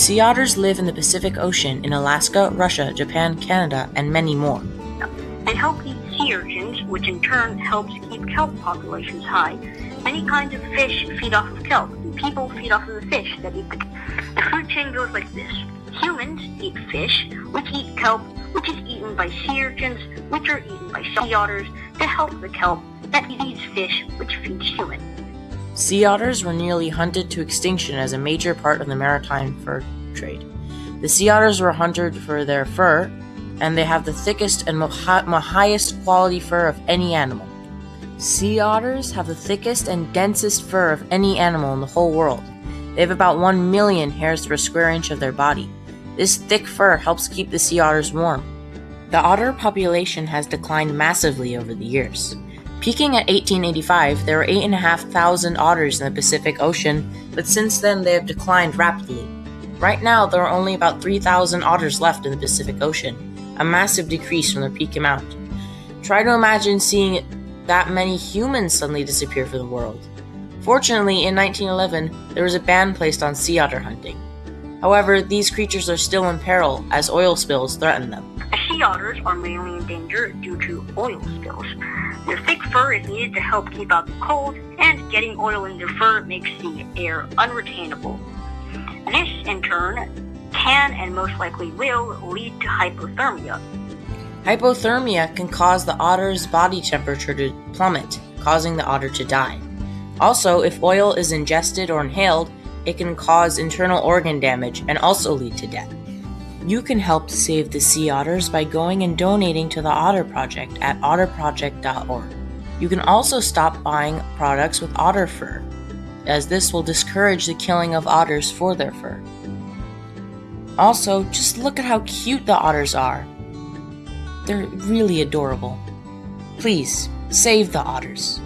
Sea otters live in the Pacific Ocean in Alaska, Russia, Japan, Canada, and many more. They help eat sea urchins, which in turn helps keep kelp populations high. Many kinds of fish feed off of kelp, and people feed off of the fish that eat the kelp. The food chain goes like this. Humans eat fish, which eat kelp, which is eaten by sea urchins, which are eaten by sea otters to help the kelp that feeds fish, which feeds humans. Sea otters were nearly hunted to extinction as a major part of the maritime fur trade. The sea otters were hunted for their fur, and they have the thickest and mo- highest quality fur of any animal. Sea otters have the thickest and densest fur of any animal in the whole world. They have about 1 million hairs per square inch of their body. This thick fur helps keep the sea otters warm. The otter population has declined massively over the years. Peaking at 1885, there were 8,500 otters in the Pacific Ocean, but since then they have declined rapidly. Right now, there are only about 3,000 otters left in the Pacific Ocean, a massive decrease from their peak amount. Try to imagine seeing that many humans suddenly disappear from the world. Fortunately, in 1911, there was a ban placed on sea otter hunting. However, these creatures are still in peril as oil spills threaten them. Sea otters are mainly in danger due to oil spills. Their thick fur is needed to help keep out the cold, and getting oil in their fur makes the air unretainable. This, in turn, can and most likely will lead to hypothermia. Hypothermia can cause the otter's body temperature to plummet, causing the otter to die. Also, if oil is ingested or inhaled, it can cause internal organ damage and also lead to death. You can help save the sea otters by going and donating to the Otter Project at otterproject.org. You can also stop buying products with otter fur, as this will discourage the killing of otters for their fur. Also, just look at how cute the otters are. They're really adorable. Please, save the otters.